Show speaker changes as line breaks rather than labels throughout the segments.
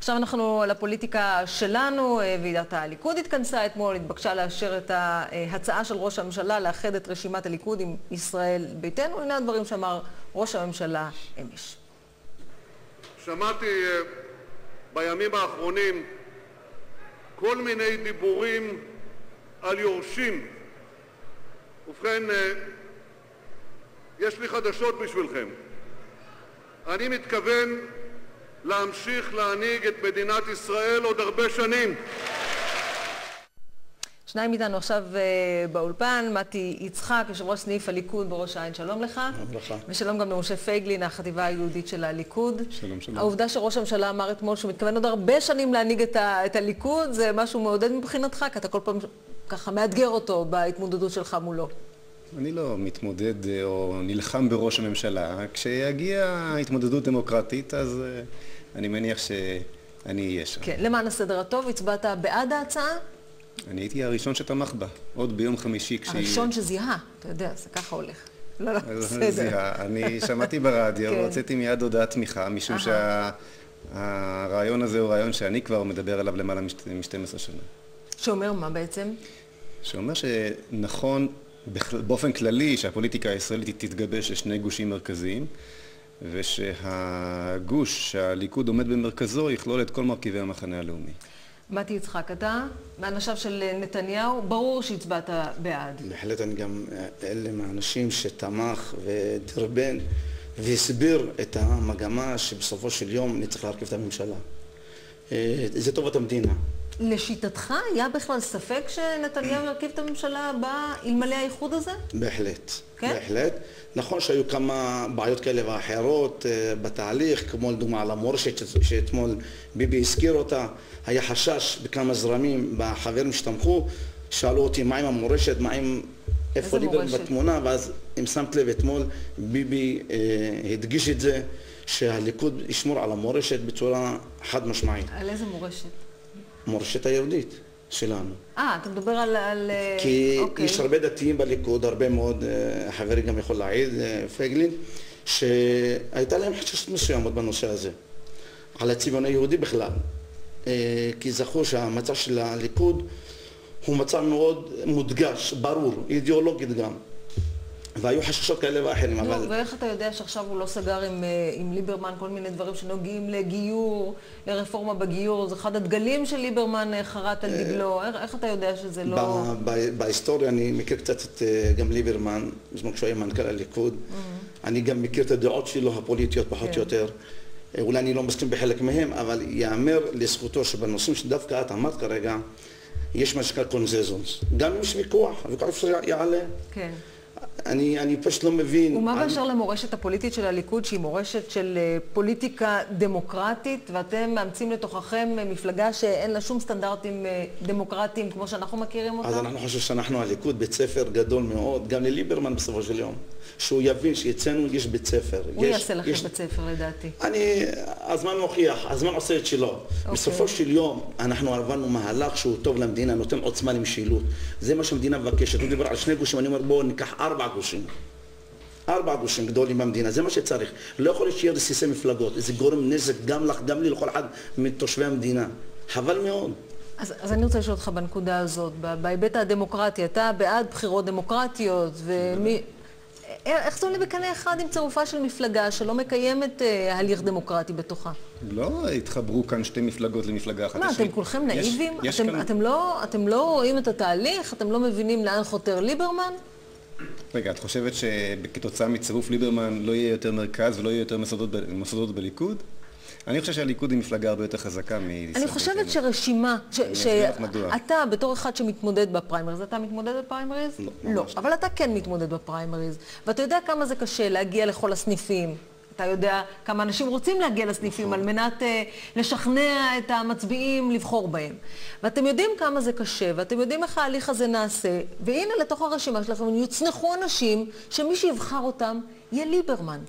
עכשיו אנחנו לפוליטיקה שלנו, אה, ועידת הליכוד התכנסה אתמול, התבקשה לאשר את ההצעה של ראש הממשלה לאחד את רשימת הליכוד עם ישראל ביתנו. הנה הדברים שאמר ראש הממשלה אמש.
שמעתי אה, בימים האחרונים כל מיני דיבורים על יורשים. ובכן, אה, יש לי חדשות בשבילכם. אני מתכוון להמשיך להנהיג את מדינת ישראל עוד הרבה שנים.
שניים איתנו עכשיו uh, באולפן, מתי יצחק, יושב ראש סניף הליכוד בראש העין, שלום לך.
שלום לך.
ושלום גם למשה פייגלין, החטיבה היהודית של הליכוד.
שלום, שלום.
העובדה שראש הממשלה אמר אתמול שהוא מתכוון עוד הרבה שנים להנהיג את, ה, את הליכוד, זה משהו מעודד מבחינתך, כי אתה כל פעם ככה מאתגר אותו בהתמודדות שלך מולו.
אני לא מתמודד אה, או נלחם בראש הממשלה. כשיגיע התמודדות דמוקרטית, אז uh, אני מניח שאני אהיה שם.
כן, למען הסדר הטוב, הצבעת בעד ההצעה?
אני הייתי הראשון שתמך בה, עוד ביום חמישי כשהיא...
הראשון שזיהה, אתה יודע, זה ככה הולך. לא, לא, בסדר.
זיהה. אני שמעתי ברדיו,
כן.
הוצאתי מיד הודעת תמיכה, משום שהרעיון הזה הוא רעיון שאני כבר מדבר עליו למעלה מ-12 שנה.
שאומר מה בעצם?
שאומר שנכון באופן כללי שהפוליטיקה הישראלית תתגבש לשני גושים מרכזיים ושהגוש שהליכוד עומד במרכזו יכלול את כל מרכיבי המחנה הלאומי.
מתי יצחק, אתה מאנשיו של נתניהו, ברור שהצבעת בעד.
בהחלט אני גם אלה מהאנשים שתמך ודרבן והסביר את המגמה שבסופו של יום נצטרך להרכיב את הממשלה. אה, זה טובת המדינה.
לשיטתך, היה בכלל ספק שנתניהו ירכיב את הממשלה הבאה אלמלא האיחוד הזה?
בהחלט.
כן?
בהחלט. נכון שהיו כמה בעיות כאלה ואחרות אה, בתהליך, כמו לדוגמה על המורשת שאתמול ביבי הזכיר אותה. היה חשש בכמה זרמים בחברים שתמכו, שאלו אותי מה עם המורשת, מה עם... איפה ליברמן? בתמונה, ואז אם שמת לב אתמול, ביבי אה, הדגיש את זה, שהליכוד ישמור על המורשת בצורה חד משמעית.
על איזה מורשת?
המורשת היהודית שלנו.
אה, אתה מדבר על... על אה,
כי
אוקיי.
יש הרבה דתיים בליכוד, הרבה מאוד, אה, חברי גם יכול להעיד, אה, פייגלין, שהייתה להם חששות מסוימות בנושא הזה, על הצביון היהודי בכלל. כי זכו שהמצע של הליכוד הוא מצע מאוד מודגש, ברור, אידיאולוגית גם. והיו חששות כאלה ואחרים,
נו,
אבל...
ואיך אתה יודע שעכשיו הוא לא סגר עם, אה, עם ליברמן כל מיני דברים שנוגעים לגיור, לרפורמה בגיור? זה אחד הדגלים של ליברמן אה, חרט על דגלו. איך, איך אתה יודע שזה לא...
ב- ב- בהיסטוריה אני מכיר קצת את אה, גם ליברמן, בזמן כשהוא היה מנכ"ל הליכוד. אני גם מכיר את הדעות שלו הפוליטיות פחות
כן.
או יותר. אה, אולי אני לא מסכים בחלק מהם, אבל ייאמר לזכותו שבנושאים שדווקא את אמרת כרגע, יש מה שנקרא קונזזונס. גם אם יש ויכוח, הוויכוח יעלה.
כן.
אני, אני פשוט לא מבין.
ומה
על-
באשר למורשת הפוליטית של הליכוד, שהיא מורשת של אה, פוליטיקה דמוקרטית, ואתם מאמצים לתוככם אה, מפלגה שאין לה שום סטנדרטים אה, דמוקרטיים כמו שאנחנו מכירים אותם?
אז אנחנו חושבים שאנחנו הליכוד בית ספר גדול מאוד, גם לליברמן בסופו של יום. שהוא יבין שאצלנו יש בית ספר.
הוא
יש,
יעשה לכם
יש-
בית ספר לדעתי.
אני, הזמן מוכיח, הזמן עושה את שלו.
אוקיי.
בסופו של יום אנחנו עברנו מהלך שהוא טוב למדינה, נותן עוצמה למשילות. זה מה שהמדינה מבקשת. הוא דיבר על שני גושים, אני אומר בואו ניקח ארבע גושים. ארבע גושים גדולים במדינה, זה מה שצריך. לא יכול להיות שיהיה רסיסי מפלגות, זה גורם נזק גם לך, גם לי, לכל אחד מתושבי המדינה. חבל מאוד.
אז, אז אני רוצה לשאול אותך בנקודה הזאת, בהיבט הדמוקרטי, אתה בעד בחירות דמוקרטיות, ומי... א- איך זה עולה בקנה אחד עם צירופה של מפלגה שלא מקיימת אה, הליך דמוקרטי בתוכה?
לא התחברו כאן שתי מפלגות למפלגה אחת.
מה,
יש
אתם
לי-
כולכם
יש-
נאיבים?
יש
אתם,
כאן-
אתם, לא, אתם לא רואים את התהליך? אתם לא מבינים לאן חותר ליברמן?
רגע, את חושבת שכתוצאה מצירוף ליברמן לא יהיה יותר מרכז ולא יהיה יותר מוסדות, ב- מוסדות בליכוד? אני חושב שהליכוד היא מפלגה הרבה יותר חזקה מישראל
אני חושבת. שרשימה, ש-. שאתה בתור אחד שמתמודד בפריימריז, אתה מתמודד בפריימריז?
לא,
לא,
ממש
אבל אתה כן מתמודד בפריימריז, ואתה יודע כמה זה קשה להגיע לכל הסניפים. אתה יודע כמה אנשים רוצים להגיע לסניפים
נכון.
על מנת uh, לשכנע את המצביעים לבחור בהם. ואתם יודעים כמה זה קשה, ואתם יודעים איך ההליך הזה נעשה, והנה לתוך הרשימה שלכם יוצנחו אנשים שמי שיבחר אותם יהיה ליברמן.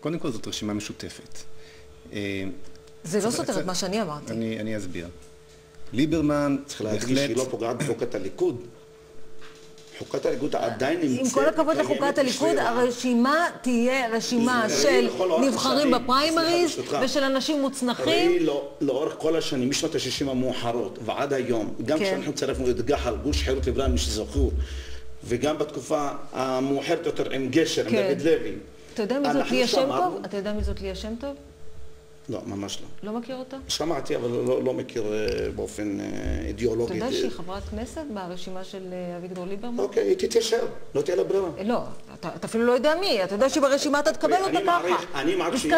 קודם כל זאת רשימה משותפת. אה,
זה לא סותר את מה שאני אמרתי.
אני, אני אסביר. ליברמן
צריך להדגיש. שהיא לא פוגעת בחוקת הליכוד. חוקת הליכוד עדיין נמצאת...
עם כל הכבוד לחוקת הליכוד. הרשימה תהיה רשימה של נבחרים בפריימריז. ושל אנשים מוצנחים.
ראי לא, לאורך כל השנים, משנות ה-60 המאוחרות ועד היום, גם
כן.
כשאנחנו צירפנו את גח"ל, גוש חירות ליברלי, מי שזכור, וגם בתקופה המאוחרת יותר עם גשר,
כן.
עם דוד לוי.
אתה יודע מי זאת ליה שם טוב? אתה יודע מי זאת ליה שם טוב?
לא, ממש לא.
לא מכיר אותה?
שמעתי, אבל לא, לא מכיר אה, באופן אה,
אתה
אידיאולוגי.
יודע שהיא חברת כנסת ברשימה של אה, אביגדור ליברמן?
אוקיי, היא תתיישר, לא תהיה לה ברירה.
לא, אתה אתה אפילו לא יודע מי, אתה יודע שהיא ברשימה, אתה תקבל אותה
אני מעריך-
ככה.
אני מעריך שאם-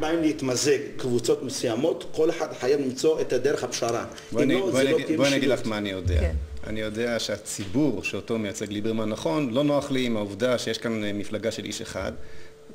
באים להתמזג קבוצות מסוימות, כל אחד חייב למצוא את הדרך הפשרה.
בואי אני-
לא, לא
אני- אגיד. לך מה אני יודע.
כן.
אני יודע שהציבור שאותו מייצג ליברמן נכון, לא נוח לי עם העובדה שיש כאן מפלגה של איש אחד.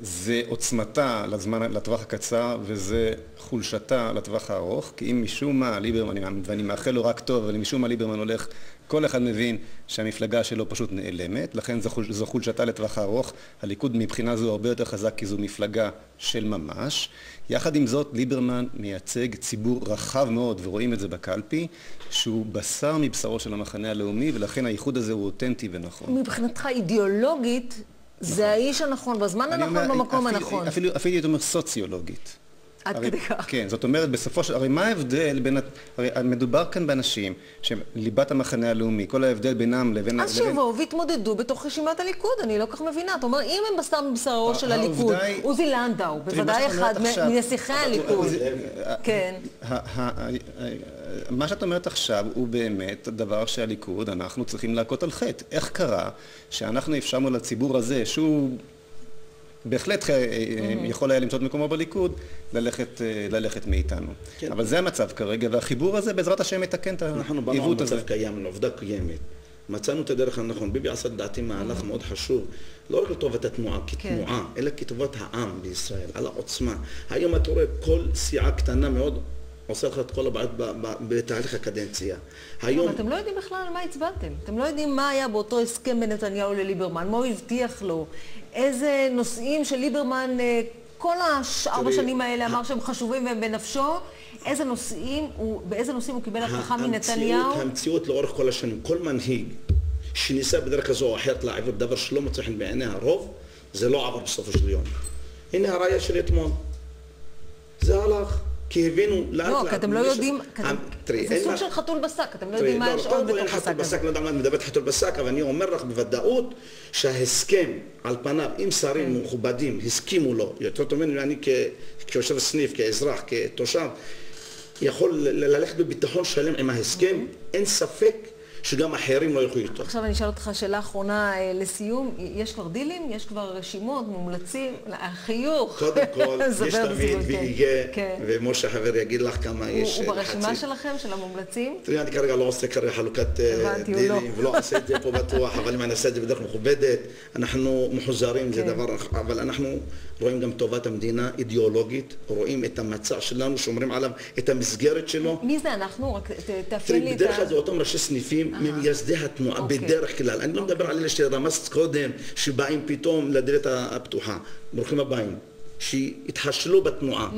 זה עוצמתה לזמן, לטווח הקצר וזה חולשתה לטווח הארוך, כי אם משום מה ליברמן, ואני מאחל לו רק טוב, אבל אם משום מה ליברמן הולך, כל אחד מבין שהמפלגה שלו פשוט נעלמת, לכן זו, חול- זו חולשתה לטווח הארוך. הליכוד מבחינה זו הרבה יותר חזק כי זו מפלגה של ממש. יחד עם זאת, ליברמן מייצג ציבור רחב מאוד, ורואים את זה בקלפי, שהוא בשר מבשרו של המחנה הלאומי, ולכן האיחוד הזה הוא אותנטי ונכון.
מבחינתך אידיאולוגית, זה האיש הנכון, בזמן הנכון, במקום הנכון.
אפילו הייתי אומר סוציולוגית.
עד
הרי-
כדי כך.
כן, זאת אומרת, בסופו של... הרי מה ההבדל בין... הרי מדובר כאן באנשים שהם ליבת המחנה הלאומי, כל ההבדל בינם לבין...
אז
לבין-
שיבואו ויתמודדו בתוך רשימת הליכוד, אני לא כל כך מבינה. אתה אומר, אם הם בשר מבשרו של הליכוד,
היא-
עוזי לנדאו, בוודאי אחד מנסיכי הליכוד. כן.
מה שאת אומרת עכשיו הוא באמת דבר שהליכוד, אנחנו צריכים להכות על חטא. איך קרה שאנחנו אפשרנו לציבור הזה, שהוא בהחלט אה, יכול היה למצוא את מקומו בליכוד, ללכת, אה, ללכת מאיתנו.
כן.
אבל זה המצב כרגע, והחיבור הזה בעזרת השם יתקן את
אנחנו באנו על
העיוות הזה.
מצב קיים, לעובדה קיימת. מצאנו את הדרך הנכון. ביבי עשה לדעתי מהלך מאוד חשוב, לא רק לטובת התנועה כתנועה, אלא כטובת העם בישראל, על העוצמה. היום אתה רואה כל סיעה קטנה מאוד עושה לך את כל הבעיות בתהליך הקדנציה. היום...
אבל אתם לא יודעים בכלל על מה הצבעתם. אתם לא יודעים מה היה באותו הסכם בין נתניהו לליברמן, מה הוא הבטיח לו, איזה נושאים של ליברמן אה, כל הארבע שנים האלה אמר שהם חשובים והם בנפשו, איזה נושאים, הוא, באיזה נושאים הוא קיבל הבטחה מנתניהו.
המציאות לאורך כל השנים, כל מנהיג שניסה בדרך כזו או אחרת להעביר דבר שלא מוצא חן בעיני הרוב, זה לא עבר בסופו של יום. הנה הראיה של אתמול. זה הלך, כי הבינו לאט
לא,
לאט.
כי אתם לא יודעים,
תראי,
זה סוג של חתול בשק, אתם לא יודעים מה יש
קודם
עוד בתוך השק הזה.
לא יודע מה את מדברת חתול בשק, אבל אני אומר לך בוודאות שההסכם על פניו, אם שרים
כן.
מכובדים הסכימו לו, יותר טוב ממני, אני כיושב סניף, כאזרח, כתושב, יכול ללכת בביטחון שלם עם ההסכם, אין ספק שגם אחרים לא ילכו איתו.
עכשיו אני אשאל אותך שאלה אחרונה אה, לסיום, יש כבר דילים? יש כבר רשימות, מומלצים? החיוך.
קודם כל, יש תמיד. ויהיה,
כן.
ומשה חבר יגיד לך כמה
הוא
יש
הוא
אה,
ברשימה
לחצים.
שלכם, של המומלצים?
תראי, אני כרגע לא עושה כרגע חלוקת אה,
הוא
דילים,
לא.
ולא אעשה את זה פה בטוח, אבל אם אני אעשה את זה בדרך מכובדת, אנחנו מחוזרים, זה
כן.
דבר, אבל אנחנו רואים גם טובת המדינה אידיאולוגית, רואים את המצע שלנו, שומרים עליו את המסגרת שלו.
מי זה אנחנו? רק תאפיין לי את
בדרך
ה...
כלל זה אותם ראשי סניפים ממייסדי התנועה,
אוקיי.
בדרך כלל. אני לא מדבר על אלה שרמזת קודם, שבאים פתאום לדלת הפתוחה. ברוכים הבאים. שיתחשלו בתנועה,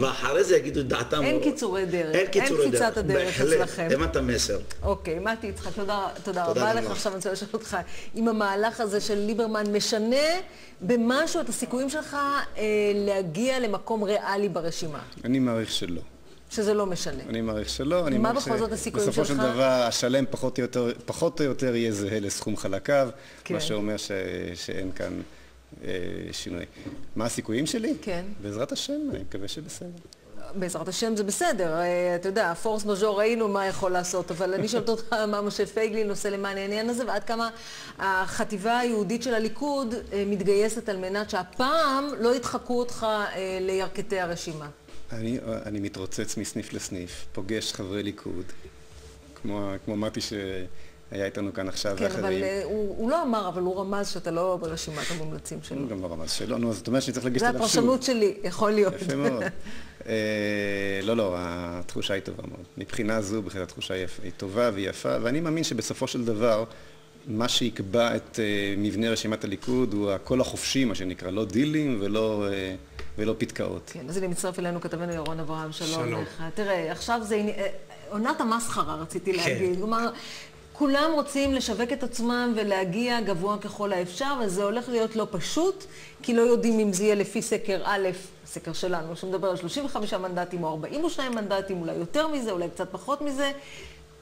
ואחרי זה יגידו את דעתם.
אין קיצורי דרך.
אין קיצורי
אין
דרך.
קפיצת הדרך
בהחלט.
אצלכם.
הבנת מסר.
אוקיי, מתי יצחק, תודה, תודה
תודה
רבה. לך. עכשיו אני רוצה לשאול אותך, אם המהלך הזה של ליברמן משנה במשהו את הסיכויים שלך אה, להגיע למקום ריאלי ברשימה,
אני מעריך שלא.
שזה לא משנה.
אני מעריך שלא, אני
מה
מעריך
בכל זאת הסיכויים
בסופו של
שלך?
דבר השלם פחות או יותר, פחות או יותר יהיה זהה לסכום חלקיו,
כן.
מה שאומר ש, שאין כאן אה, שינוי. מה הסיכויים שלי?
כן.
בעזרת השם, אני מקווה שבסדר.
בעזרת השם זה בסדר, אה, אתה יודע, פורס מז'ור ראינו מה יכול לעשות, אבל אני שואלת אותך מה משה פייגלין עושה למען העניין הזה, ועד כמה החטיבה היהודית של הליכוד אה, מתגייסת על מנת שהפעם לא ידחקו אותך אה, לירכתי הרשימה.
אני, אני מתרוצץ מסניף לסניף, פוגש חברי ליכוד, כמו, כמו מתי שהיה איתנו כאן עכשיו,
כן,
ואחרים.
אבל אה, הוא הוא לא אמר, אבל הוא רמז שאתה לא ברשימת המומלצים שלו.
הוא גם לא רמז שלא, נו, זאת אומרת שאני צריך לגשת
זה
אליו שוב.
הפרשנות שלי, יכול להיות.
יפה מאוד. אה, לא, לא, התחושה היא טובה מאוד. מבחינה זו, בכלל התחושה היא היא טובה והיא יפה, ואני מאמין שבסופו של דבר, מה שיקבע את אה, מבנה רשימת הליכוד הוא הקול החופשי, מה שנקרא, לא דילים ולא, אה, ולא פתקאות.
כן, אז הנה מצטרף אלינו כתבנו ירון אברהם, שלום
שלום.
לך. תראה, עכשיו זה אה, עונת המסחרה, רציתי
כן.
להגיד. כלומר, כולם רוצים לשווק את עצמם ולהגיע גבוה ככל האפשר, וזה הולך להיות לא פשוט, כי לא יודעים אם זה יהיה לפי סקר א', הסקר שלנו, שמדבר על 35 מנדטים או 42 מנדטים, אולי יותר מזה, אולי קצת פחות מזה.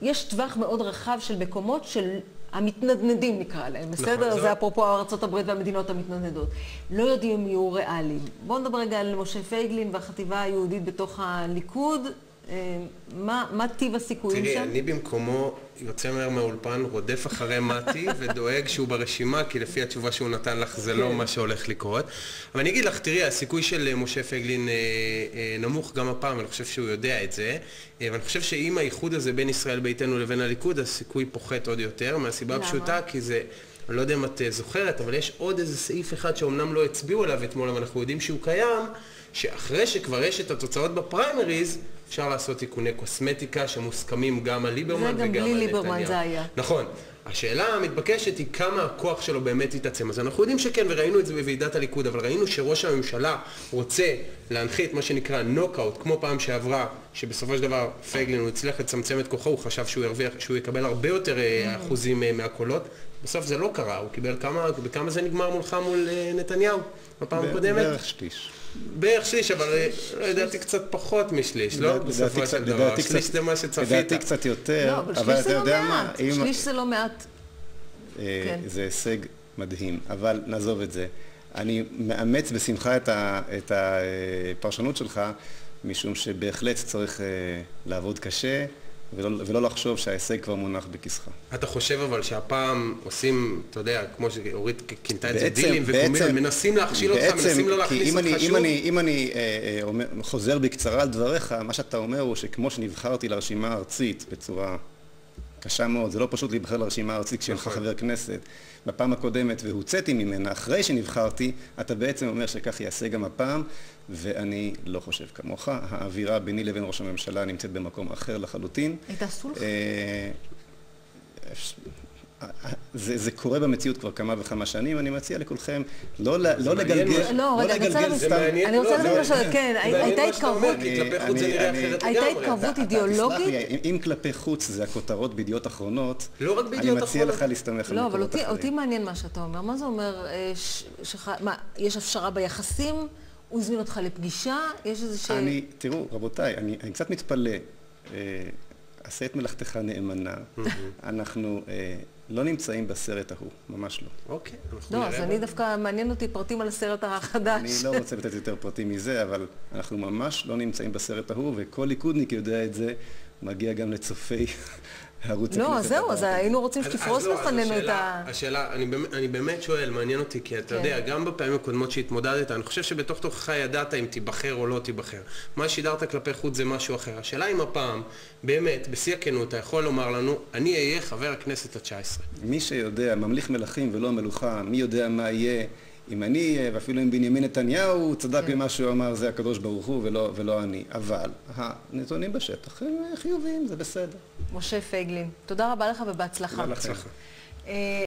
יש טווח מאוד רחב של מקומות של המתנדנדים נקרא להם, בסדר?
נכון,
זה אפרופו ארה"ב והמדינות המתנדנדות. לא יודעים אם יהיו ריאליים. בואו נדבר רגע על משה פייגלין והחטיבה היהודית בתוך הליכוד. אה, מה, מה טיב הסיכויים
תראי,
שם?
אני במקומו יוצא מהר מהאולפן, רודף אחרי מתי ודואג שהוא ברשימה, כי לפי התשובה שהוא נתן לך זה לא
כן.
מה שהולך לקרות. אבל אני אגיד לך, תראי, הסיכוי של אה, משה פייגלין אה, אה, נמוך גם הפעם, אני חושב שהוא יודע את זה. ואני חושב שעם האיחוד הזה בין ישראל ביתנו לבין הליכוד, הסיכוי פוחת עוד יותר, מהסיבה? הפשוטה, כי זה... אני לא יודע אם את זוכרת, אבל יש עוד איזה סעיף אחד שאומנם לא הצביעו עליו אתמול, אבל אנחנו יודעים שהוא קיים, שאחרי שכבר יש את התוצאות בפריימריז, אפשר לעשות תיקוני קוסמטיקה שמוסכמים גם על ליברמן
זה
וגם על
גם
נתניהו.
בלי ליברמן זה היה.
נכון. השאלה המתבקשת היא כמה הכוח שלו באמת יתעצם. אז אנחנו יודעים שכן, וראינו את זה בוועידת הליכוד, אבל ראינו שראש הממשלה רוצה להנחית מה שנקרא נוקאוט, כמו פעם שעברה, שבסופו של דבר פייגלין הוא הצליח לצמצם את כוחו, הוא חשב שהוא ירוויח, שהוא יקבל הרבה יותר אה, אחוזים אה, מהקולות. בסוף זה לא קרה, הוא קיבל כמה, בכמה זה נגמר מולך מול אה, נתניהו בפעם הקודמת?
בערך שליש.
בערך שליש, אבל אה, ידעתי קצת פחות משליש, לא?
לדעתי
בסופו של דבר,
לדעתי
שליש
קצת-
זה מה שצפית.
לדעתי קצת יותר,
לא, אבל
אתה
לא
יודע מה,
שליש זה לא מעט.
אה,
כן.
זה הישג מדהים, אבל נעזוב את זה. אני מאמץ בשמחה את ה- את הפרשנות שלך, משום שבהחלט צריך אה, לעבוד קשה ולא ולא לחשוב שההישג כבר מונח בכיסך.
אתה חושב אבל שהפעם עושים, אתה יודע, כמו שאורית כינתה את זה דילים
בעצם-
מנסים להכשיל אותך,
בעצם,
מנסים לא להכניס
אם אני-
אותך
אם
שוב.
אני- אם אני אה, אה, אומר- חוזר בקצרה על דבריך, מה שאתה אומר הוא שכמו שנבחרתי לרשימה הארצית בצורה קשה מאוד, זה לא פשוט להיבחר לרשימה הארצית כשאין לך
נכון.
חבר כנסת. בפעם הקודמת והוצאתי ממנה, אחרי שנבחרתי, אתה בעצם אומר שכך יעשה גם הפעם, ואני לא חושב כמוך. האווירה ביני לבין ראש הממשלה נמצאת במקום אחר לחלוטין.
הייתה סולחה?
זה, זה קורה במציאות כבר כמה וכמה שנים, אני מציע לכולכם לא, לא לגלגל,
מה-
לא, רגע, אני רוצה
לגלגל סתם.
מעניין,
אני רוצה
לא, זה-
משהו, כן, הייתה התקרבות. הייתה. התקרבות
אתה- אתה
אידיאולוגית?
תסלח לי, אם- כלפי חוץ זה הכותרות בידיעות אחרונות,
לא רק בידיעות
אני מציע
אחרונות.
לך להסתמך על
לא, אבל
מקורות
אותי,
אחרים.
מעניין מה שאתה אומר. מה זה אומר, אה. מה, יש הפשרה ביחסים? הוא הזמין אותך לפגישה? יש איזה ש...
אני, תראו, רבותיי, אני, אני קצת מתפלא. אה, עשה את מלאכתך נאמנה. אנחנו אה, לא נמצאים בסרט ההוא, ממש לא.
אוקיי, אנחנו
לא,
נראה.
אז אני דווקא, מעניין אותי פרטים על הסרט החדש.
אני לא רוצה לתת יותר פרטים מזה, אבל אנחנו ממש לא נמצאים בסרט ההוא, וכל ליכודניק יודע את זה, מגיע גם לצופי ערוץ הכנסת.
לא, אז זהו, אז. היינו רוצים שתפרוס
לא,
בפנינו את
השאלה-
ה...
השאלה, אני באמת- אני באמת שואל, מעניין אותי, כי אתה
כן.
יודע, גם בפעמים הקודמות שהתמודדת, אני חושב שבתוך תוכך ידעת אם תיבחר או לא תיבחר. מה שידרת כלפי חוץ זה משהו אחר. השאלה אם הפעם, באמת, בשיא הכנות, אתה יכול לומר לנו, אני אהיה חבר הכנסת התשע עשרה.
מי שיודע, ממליך מלכים ולא מלוכה, מי יודע מה יהיה, אם אני ואפילו אם בנימין נתניהו צדק
כן.
במה שהוא אמר, זה הקדוש ברוך הוא ולא, ולא אני. אבל הנתונים בשטח הם חיוביים, זה בסדר.
משה פייגלין. תודה רבה לך ובהצלחה.
תודה לכם.
אה,